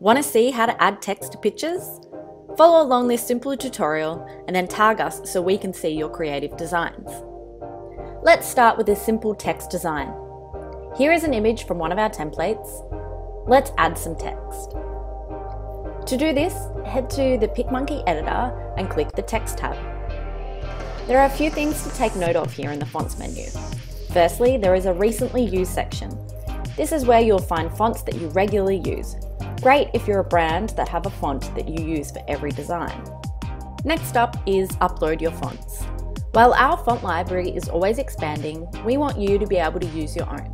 Want to see how to add text to pictures? Follow along this simple tutorial and then tag us so we can see your creative designs. Let's start with a simple text design. Here is an image from one of our templates. Let's add some text. To do this, head to the PicMonkey editor and click the Text tab. There are a few things to take note of here in the Fonts menu. Firstly, there is a Recently Used section. This is where you'll find fonts that you regularly use. Great if you're a brand that have a font that you use for every design. Next up is Upload your fonts. While our font library is always expanding, we want you to be able to use your own.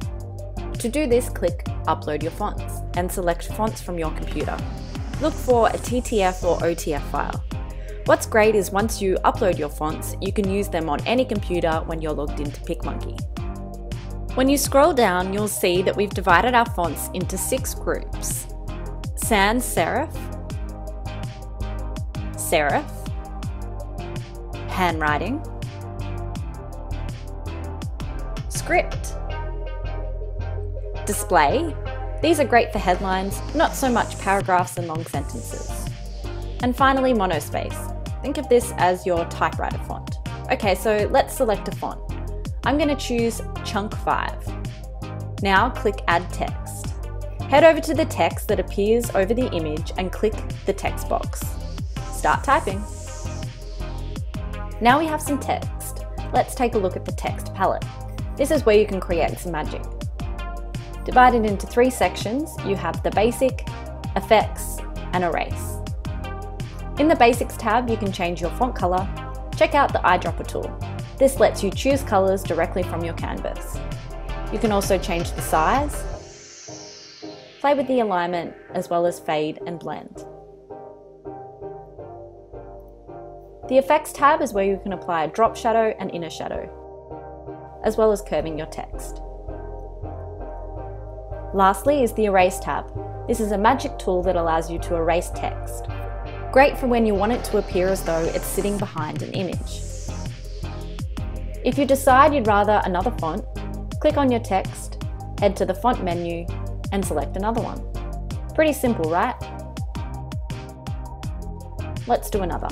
To do this, click Upload your fonts and select fonts from your computer. Look for a TTF or OTF file. What's great is once you upload your fonts, you can use them on any computer when you're logged into PicMonkey. When you scroll down, you'll see that we've divided our fonts into six groups. Sans serif, serif, handwriting, script, display, these are great for headlines, not so much paragraphs and long sentences. And finally, monospace. Think of this as your typewriter font. Okay, so let's select a font. I'm going to choose Chunk 5. Now click Add Text. Head over to the text that appears over the image and click the text box. Start typing. Now we have some text. Let's take a look at the text palette. This is where you can create some magic. Divided into three sections, you have the Basic, Effects, and Erase. In the Basics tab, you can change your font color. Check out the eyedropper tool. This lets you choose colors directly from your canvas. You can also change the size, play with the alignment, as well as fade and blend. The Effects tab is where you can apply a drop shadow and inner shadow, as well as curving your text. Lastly is the Erase tab. This is a magic tool that allows you to erase text. Great for when you want it to appear as though it's sitting behind an image. If you decide you'd rather another font, click on your text, head to the font menu, and select another one. Pretty simple, right? Let's do another.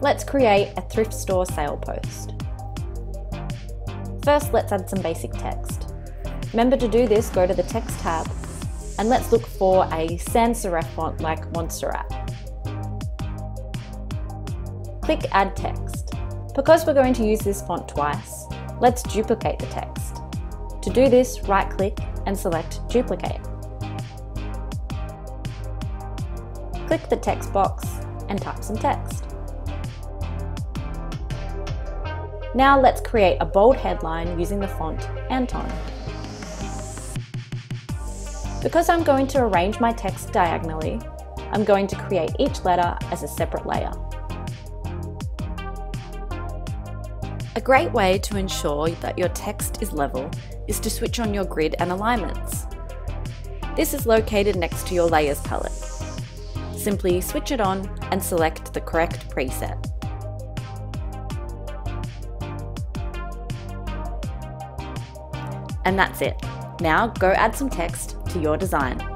Let's create a thrift store sale post. First, let's add some basic text. Remember to do this, go to the text tab and let's look for a sans serif font like Montserrat. Click Add Text. Because we're going to use this font twice, let's duplicate the text. To do this, right click and select Duplicate. Click the text box and type some text. Now let's create a bold headline using the font Anton. Because I'm going to arrange my text diagonally, I'm going to create each letter as a separate layer. A great way to ensure that your text is level is to switch on your grid and alignments. This is located next to your layers palette. Simply switch it on and select the correct preset. And that's it. Now go add some text to your design.